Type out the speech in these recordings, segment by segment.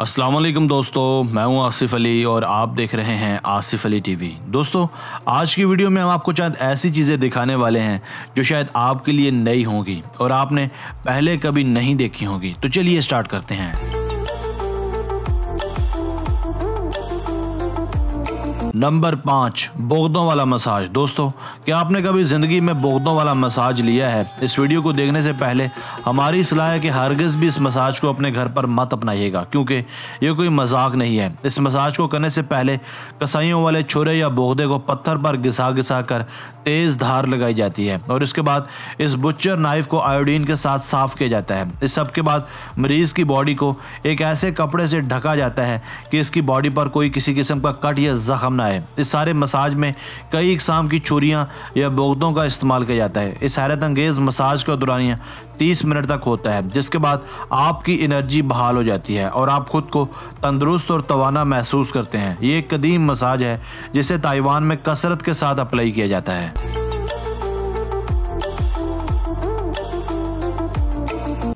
السلام علیکم دوستو، میں ہوں آصف علی اور آپ دیکھ رہے ہیں آصف علی ٹی وی۔ دوستو، آج کی ویڈیو میں ہم آپ کو چند ایسی چیزیں دکھانے والے ہیں جو شاید آپ کے لیے نئی ہوں گی اور آپ نے پہلے کبھی نہیں دیکھی ہوں گی۔ تو چلیے سٹارٹ کرتے ہیں۔ نمبر پانچ بغدوں والا مساج۔ دوستو، کیا آپ نے کبھی زندگی میں بغدوں والا مساج لیا ہے؟ اس ویڈیو کو دیکھنے سے پہلے ہماری صلاح ہے کہ ہرگز بھی اس مساج کو اپنے گھر پر مت اپنائیے گا، کیونکہ یہ کوئی مذاق نہیں ہے۔ اس مساج کو کرنے سے پہلے کسائیوں والے چھرے یا بغدے کو پتھر پر گسا گسا کر تیز دھار لگائی جاتی ہے اور اس کے بعد اس بچر نائف کو آئیوڈین کے ساتھ صاف کیا جاتا ہے۔ اس سب کے بعد مریض کی باڈی کو ایک ایسے کپڑے سے ڈھکا جاتا ہے کہ اس کی باڈی پر کوئی کسی قسم کا کٹ یا زخم نہ ہے۔ اس سارے مساج میں کئی اقسام کی چوریاں یا بغدوں کا استعمال کیا جاتا ہے۔ اس حیرت انگیز مساج کا دورانیہ تیس منٹ تک ہوتا ہے، جس کے بعد آپ کی انرجی بحال ہو جاتی ہے اور آپ خود کو تندرست اور توانا محسوس کرتے ہیں۔ یہ ایک قدیم مساج ہے، جسے تائیوان میں کثرت کے ساتھ اپلائی کیا جاتا ہے۔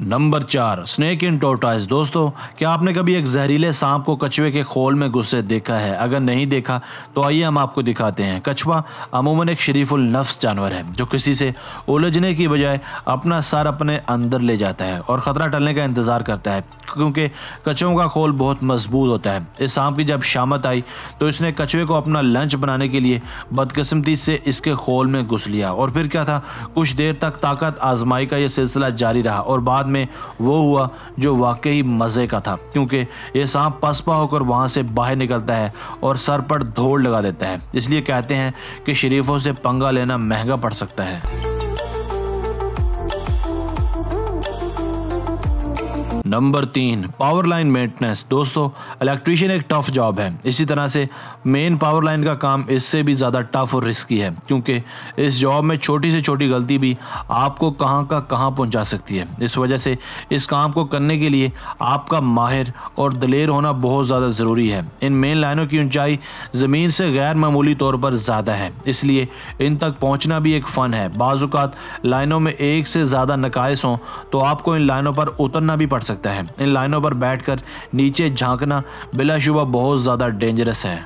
نمبر چار، سنیک ان ٹوٹائز دوستو، کیا آپ نے کبھی ایک زہریلے سانپ کو کچھوے کے خول میں گھسے دیکھا ہے؟ اگر نہیں دیکھا، تو آئیے ہم آپ کو دکھاتے ہیں۔ کچھوا عموماً ایک شریف النفس جانور ہے، جو کسی سے الجھنے کی بجائے اپنا سر اپنے اندر لے جاتا ہے اور خطرہ ٹلنے کا انتظار کرتا ہے، کیونکہ کچھوں کا خول بہت مضبوط ہوتا ہے۔ اس سانپ کی جب شامت آئی، تو اس نے کچھوے کو اپنا لنچ بنانے کے لیے بدقسمتی سے اس کے خول میں گھس لیا۔ اور پھر کیا تھا؟ کچھ دیر تک طاقت آزمائی کا یہ سلسلہ جاری رہا اور بعد میں وہ ہوا جو واقعی مزے کا تھا، کیونکہ یہ سانپ پسپا ہو کر وہاں سے باہر نکلتا ہے اور سر پر دھوڑ لگا دیتا ہے۔ اس لیے کہتے ہیں کہ شریفوں سے پنگا لینا مہنگا پڑ سکتا ہے۔ نمبر تین پاور لائن مینٹنس دوستو الیکٹریشین ایک ٹف جاب ہے۔ اسی طرح سے مین پاور لائن کا کام اس سے بھی زیادہ ٹف اور رسکی ہے، کیونکہ اس جاب میں چھوٹی سے چھوٹی غلطی بھی آپ کو کہاں کا کہاں پہنچا سکتی ہے۔ اس وجہ سے اس کام کو کرنے کے لیے آپ کا ماہر اور دلیر ہونا بہت زیادہ ضروری ہے۔ ان مین لائنوں کی اونچائی زمین سے غیر معمولی طور پر زیادہ ہے، اس لیے ان تک پہنچنا بھی ایک فن ہے۔ بعض اوقات لائنوں میں ایک سے زیادہ نقائص ہوں تو آپ کو ان لائنوں پر اترنا بھی پڑ سکتا سکتا ہے ان لائنوں پر بیٹھ کر نیچے جھانکنا بلا شبہ بہت زیادہ ڈینجرس ہے۔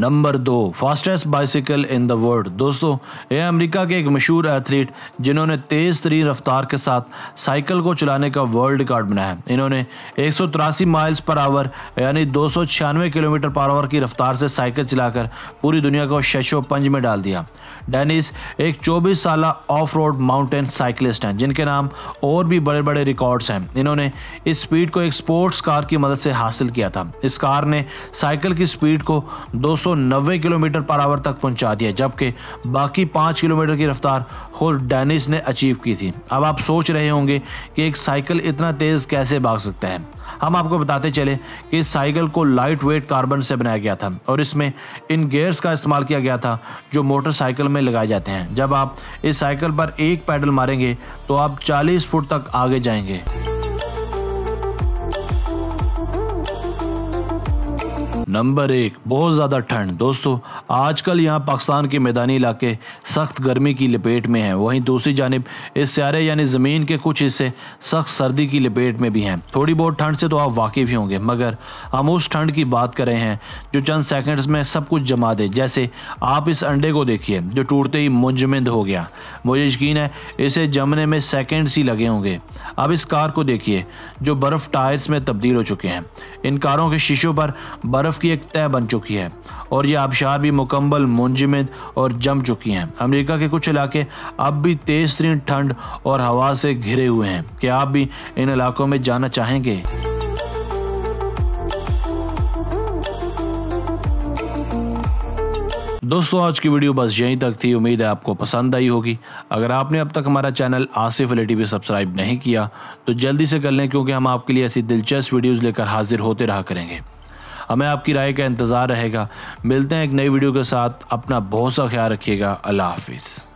Number do fastest bicycle in the world دوستو، یہ امریکہ کے ایک مشہور ایتھلیٹ جنہوں نے تیز ترین رفتار کے ساتھ سائیکل کو چلانے کا ورلڈ ریکارڈ بنایا انہوں نے ایک سو تراسی مائلز پر آور یعنی دو سو چھیانوے کلومیٹر پر آور کی رفتار سے سائیکل چلا کر پوری دنیا کو ششو پنج میں ڈال دیا۔ ڈینیس ایک چوبیس سالہ آف روڈ ماؤنٹین سائیکلسٹ ہیں، جن کے نام اور بھی بڑے بڑے ریکارڈز ہیں۔ انہوں نے اس سپیڈ کو ایک سپورٹس کار کی مدد سے حاصل کیا تھا۔ اس کار نے سائیکل کی سپیڈ کو دو سو نوے کلومیٹر پر آور تک پہنچا دیا، جبکہ باقی پانچ کلومیٹر کی رفتار خود ڈینیس نے اچیو کی تھی۔ اب آپ سوچ رہے ہوں گے کہ ایک سائیکل اتنا تیز کیسے بھاگ سکتا ہے۔ ہم آپ کو بتاتے چلے کہ اس سائیکل کو لائٹ ویٹ کاربن سے بنایا گیا تھا اور اس میں ان گیئرز کا استعمال کیا گیا تھا جو موٹر سائیکل میں لگائے جاتے ہیں۔ جب آپ اس سائیکل پر ایک پیڈل ماریں گے تو آپ چالیس فٹ تک آگے جائیں گے۔ نمبر ایک، بہت زیادہ ٹھنڈ۔ دوستو، آج کل یہاں پاکستان کے میدانی علاقے سخت گرمی کی لپیٹ میں ہیں۔ وہیں دوسری جانب، اس سیارے یعنی زمین کے کچھ حصے سخت سردی کی لپیٹ میں بھی ہیں۔ تھوڑی بہت ٹھنڈ سے تو آپ واقف ہی ہوں گے، مگر ہم اس ٹھنڈ کی بات کر رہے ہیں جو چند سیکنڈز میں سب کچھ جما دے۔ جیسے آپ اس انڈے کو دیکھیے، جو ٹوٹتے ہی منجمند ہو گیا۔ مجھے یقین ہے اسے جمنے میں سیکنڈز ہی لگے ہوں گے۔ اب اس کار کو دیکھیے، جو برف ٹائرز میں تبدیل ہو چکے ہیں۔ ان کاروں کے شیشوں پر برف کی ایک طے بن چکی ہے اور یہ آبشار بھی مکمل، منجمد اور جم چکی ہیں۔ امریکہ کے کچھ علاقے اب بھی تیز ترین ٹھنڈ اور ہوا سے گھرے ہوئے ہیں۔ کہ آپ بھی ان علاقوں میں جانا چاہیں گے؟ دوستو، آج کی ویڈیو بس یہیں تک تھی۔ امید ہے آپ کو پسند آئی ہوگی۔ اگر آپ نے اب تک ہمارا channel Asif Ali T V subscribe نہیں کیا، تو جلدی سے کر لیں، کیونکہ ہم آپ کے لیے ایسی دلچسپ ویڈیوز لے کر حاضر ہوتے رہا کریں گے۔ ہمیں آپ کی رائے کا انتظار رہے گا۔ ملتے ہیں ایک نئی ویڈیو کے ساتھ۔ اپنا بہت سا خیال رکھیے گا۔ اللہ حافظ۔